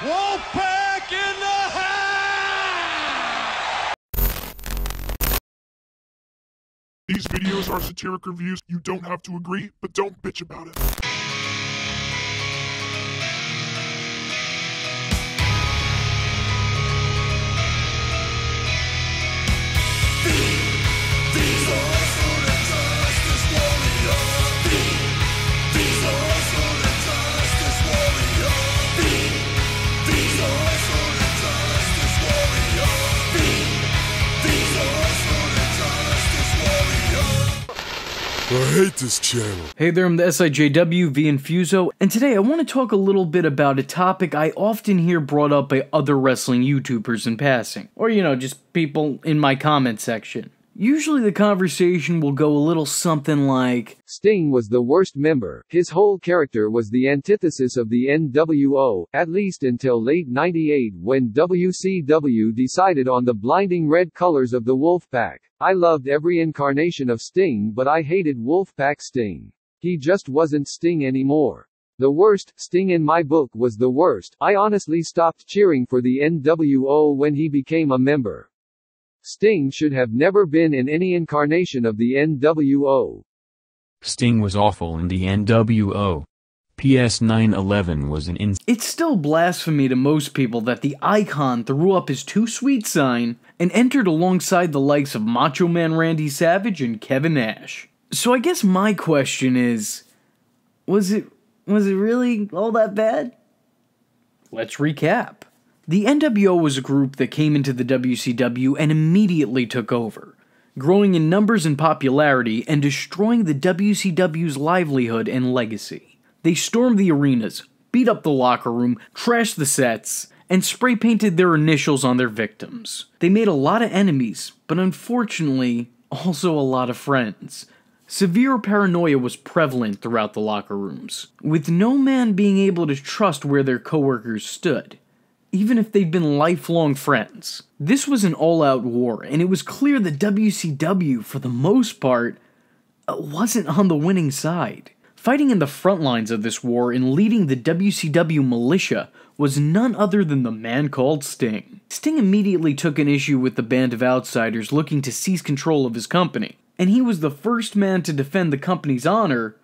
Wolfpac in the house! These videos are satiric reviews. You don't have to agree, but don't bitch about it. Hate this channel. Hey there, I'm the SIJW Vee Infuso, and today I want to talk a little bit about a topic I often hear brought up by other wrestling YouTubers in passing, or you know, just people in my comment section. Usually the conversation will go a little something like, Sting was the worst member. His whole character was the antithesis of the NWO, at least until late 98 when WCW decided on the blinding red colors of the Wolfpac. I loved every incarnation of Sting but I hated Wolfpac Sting. He just wasn't Sting anymore. The worst, Sting in my book was the worst. I honestly stopped cheering for the NWO when he became a member. Sting should have never been in any incarnation of the NWO. Sting was awful in the NWO. PS 911 was an in- It's still blasphemy to most people that the icon threw up his too sweet sign and entered alongside the likes of Macho Man Randy Savage and Kevin Nash. So I guess my question is was it was it really all that bad? Let's recap. The NWO was a group that came into the WCW and immediately took over, growing in numbers and popularity and destroying the WCW's livelihood and legacy. They stormed the arenas, beat up the locker room, trashed the sets, and spray painted their initials on their victims. They made a lot of enemies, but unfortunately, also a lot of friends. Severe paranoia was prevalent throughout the locker rooms, with no man being able to trust where their coworkers stood, even if they'd been lifelong friends. This was an all out war, and it was clear that WCW, for the most part, uh, wasn't on the winning side. Fighting in the front lines of this war and leading the WCW militia was none other than the man called Sting. Sting immediately took an issue with the band of outsiders looking to seize control of his company, and he was the first man to defend the company's honor,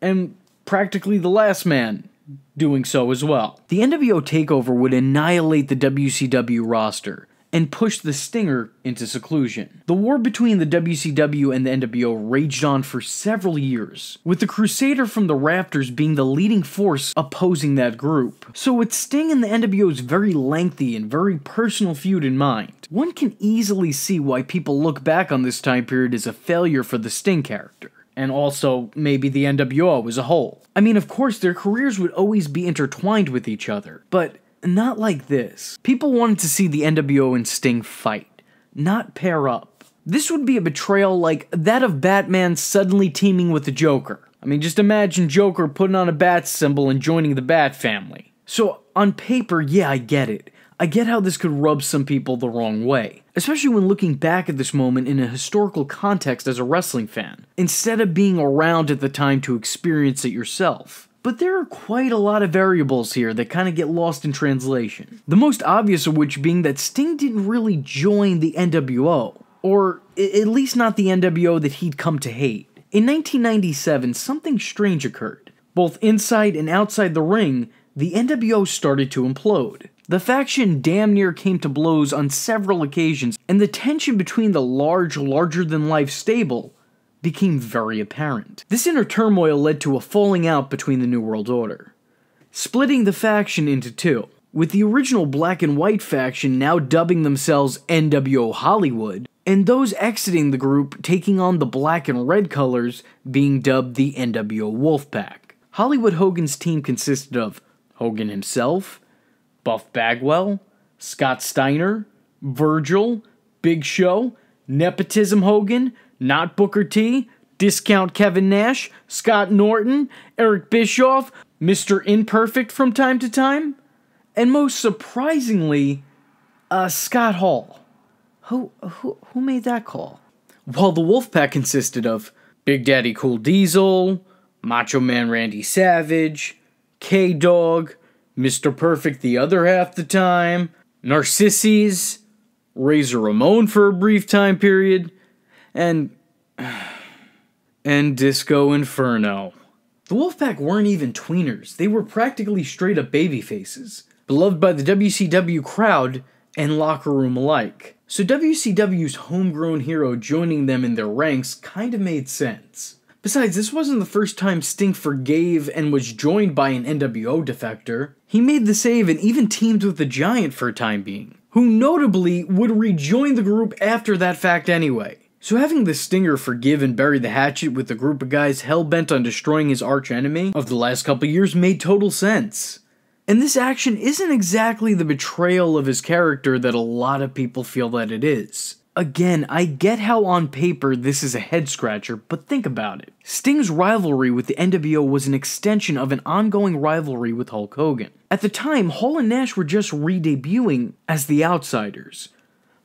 and practically the last man doing so as well. The NWO takeover would annihilate the WCW roster and push the Stinger into seclusion. The war between the WCW and the NWO raged on for several years, with the Crusader from the Rafters being the leading force opposing that group. So, with Sting and the NWO's very lengthy and very personal feud in mind, one can easily see why people look back on this time period as a failure for the Sting character and also maybe the NWO as a whole. I mean, of course, their careers would always be intertwined with each other, but not like this. People wanted to see the NWO and Sting fight, not pair up. This would be a betrayal like that of Batman suddenly teaming with the Joker. I mean, just imagine Joker putting on a bat symbol and joining the Bat family. So, on paper, yeah, I get it. I get how this could rub some people the wrong way, especially when looking back at this moment in a historical context as a wrestling fan, instead of being around at the time to experience it yourself. But there are quite a lot of variables here that kind of get lost in translation. The most obvious of which being that Sting didn't really join the NWO, or at least not the NWO that he'd come to hate. In 1997, something strange occurred. Both inside and outside the ring, the NWO started to implode. The faction damn near came to blows on several occasions, and the tension between the large, larger than life stable became very apparent. This inner turmoil led to a falling out between the New World Order, splitting the faction into two, with the original black and white faction now dubbing themselves NWO Hollywood, and those exiting the group taking on the black and red colors being dubbed the NWO Wolfpac. Hollywood Hogan's team consisted of Hogan himself, Buff Bagwell, Scott Steiner, Virgil, Big Show, Nepotism Hogan, Not Booker T, Discount Kevin Nash, Scott Norton, Eric Bischoff, Mr. Imperfect from time to time, and most surprisingly, uh, Scott Hall. Who, who, who made that call? While the Wolfpac consisted of Big Daddy Cool Diesel, Macho Man Randy Savage, K Dog, Mr. Perfect the other half the time, Narcissus, Razor Ramon for a brief time period, and. and Disco Inferno. The Wolfpac weren't even tweeners, they were practically straight up baby faces, beloved by the WCW crowd and locker room alike. So WCW's homegrown hero joining them in their ranks kind of made sense. Besides, this wasn't the first time Sting forgave and was joined by an NWO defector. He made the save and even teamed with the Giant for a time being, who notably would rejoin the group after that fact anyway. So having the Stinger forgive and bury the hatchet with a group of guys hell-bent on destroying his archenemy of the last couple years made total sense. And this action isn't exactly the betrayal of his character that a lot of people feel that it is. Again, I get how on paper this is a head scratcher, but think about it. Sting's rivalry with the NWO was an extension of an ongoing rivalry with Hulk Hogan. At the time, Hall and Nash were just re debuting as the Outsiders.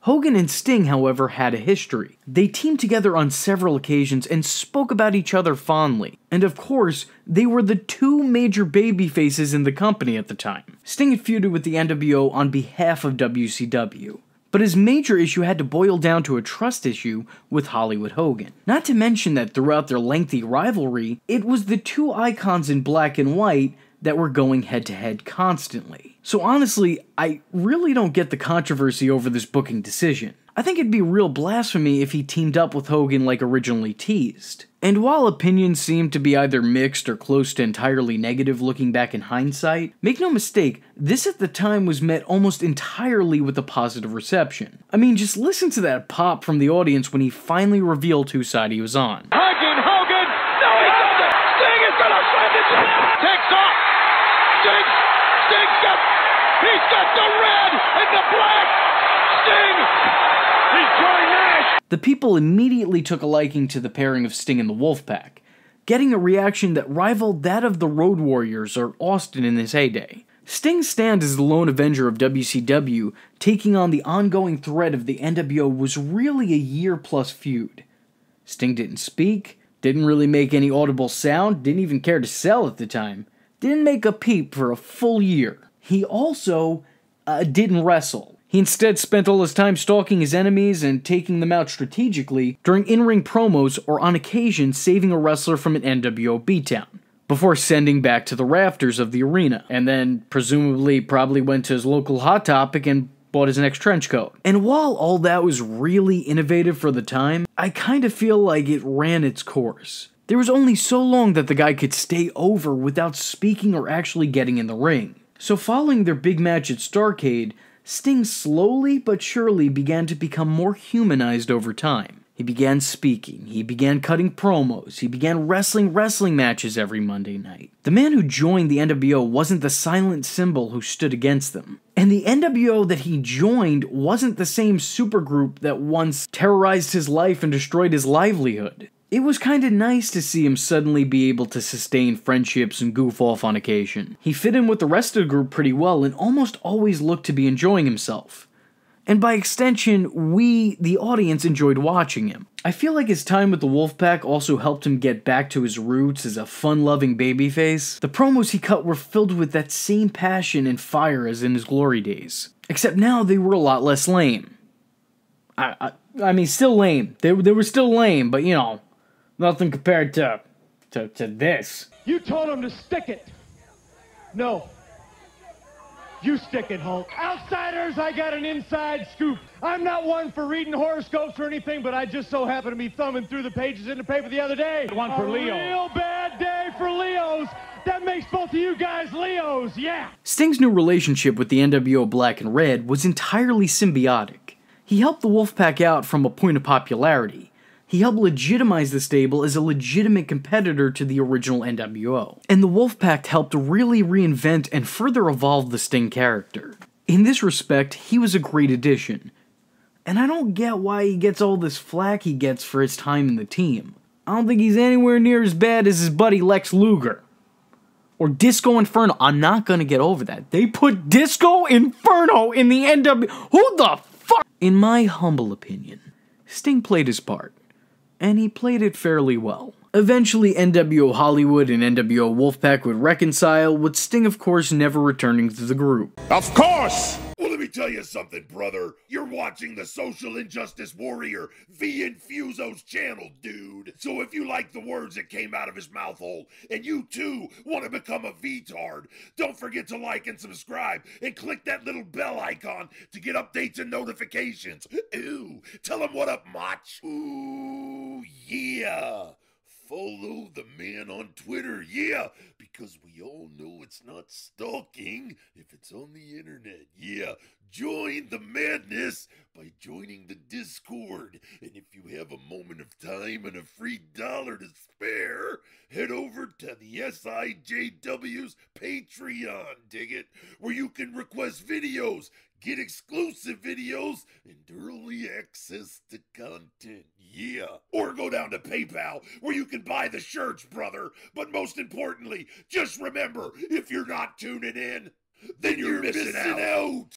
Hogan and Sting, however, had a history. They teamed together on several occasions and spoke about each other fondly. And of course, they were the two major baby faces in the company at the time. Sting had feuded with the NWO on behalf of WCW. But his major issue had to boil down to a trust issue with Hollywood Hogan. Not to mention that throughout their lengthy rivalry, it was the two icons in black and white that were going head to head constantly. So honestly, I really don't get the controversy over this booking decision. I think it'd be real blasphemy if he teamed up with Hogan like originally teased. And while opinions seem to be either mixed or close to entirely negative looking back in hindsight, make no mistake, this at the time was met almost entirely with a positive reception. I mean, just listen to that pop from the audience when he finally revealed whose side he was on. Hogan, Hogan. No, he it. Sting is to send it. to him! Takes off. Sting. Sting's got. He's got the red and the black. Sting. He's joined Nash. The people immediately took a liking to the pairing of Sting and the Wolfpac, getting a reaction that rivaled that of the Road Warriors or Austin in his heyday. Sting's stand as the lone avenger of WCW, taking on the ongoing threat of the NWO, was really a year plus feud. Sting didn't speak, didn't really make any audible sound, didn't even care to sell at the time, didn't make a peep for a full year. He also uh, didn't wrestle. He instead spent all his time stalking his enemies and taking them out strategically during in ring promos or on occasion saving a wrestler from an NWO beatdown. Before sending back to the rafters of the arena, and then presumably probably went to his local Hot Topic and bought his next trench coat. And while all that was really innovative for the time, I kind of feel like it ran its course. There was only so long that the guy could stay over without speaking or actually getting in the ring. So, following their big match at Starcade, Sting slowly but surely began to become more humanized over time. He began speaking, he began cutting promos, he began wrestling wrestling matches every Monday night. The man who joined the NWO wasn't the silent symbol who stood against them. And the NWO that he joined wasn't the same supergroup that once terrorized his life and destroyed his livelihood. It was kinda nice to see him suddenly be able to sustain friendships and goof off on occasion. He fit in with the rest of the group pretty well and almost always looked to be enjoying himself. And by extension, we, the audience, enjoyed watching him. I feel like his time with the Wolfpac also helped him get back to his roots as a fun loving babyface. The promos he cut were filled with that same passion and fire as in his glory days. Except now they were a lot less lame. I, I, I mean, still lame. They, they were still lame, but you know, nothing compared to, to, to this. You told him to stick it. No. You stick it, Hulk. Outsiders, I got an inside scoop. I'm not one for reading horoscopes or anything, but I just so happened to be thumbing through the pages in the paper the other day. One for a Leo. real bad day for Leos. That makes both of you guys Leos, yeah. Sting's new relationship with the NWO Black and Red was entirely symbiotic. He helped the Wolfpac out from a point of popularity. He helped legitimize the stable as a legitimate competitor to the original NWO. And the Wolfpac helped really reinvent and further evolve the Sting character. In this respect, he was a great addition. And I don't get why he gets all this flack he gets for his time in the team. I don't think he's anywhere near as bad as his buddy Lex Luger or Disco Inferno. I'm not gonna get over that. They put Disco Inferno in the NW. Who the fuck? In my humble opinion, Sting played his part, and he played it fairly well. Eventually, NWO Hollywood and NWO Wolfpac would reconcile, with Sting, of course, never returning to the group. Of course! Well, let me tell you something, brother. You're watching the Social Injustice Warrior Vee Infuso's channel, dude. So if you like the words that came out of his mouth hole and you too want to become a V-tard, don't forget to like and subscribe and click that little bell icon to get updates and notifications. Ooh, tell him what up, Mach. Ooh, yeah. Follow the man on Twitter, yeah, because we all know it's not stalking if it's on the internet, yeah. Join the madness by joining the Discord. And if you have a moment of time and a free dollar to spare, head over to the SIJW's Patreon, dig it, where you can request videos, get exclusive videos, and early access to content. Yeah. Or go down to PayPal where you can buy the shirts, brother. But most importantly, just remember if you're not tuning in, then you're, missing, out.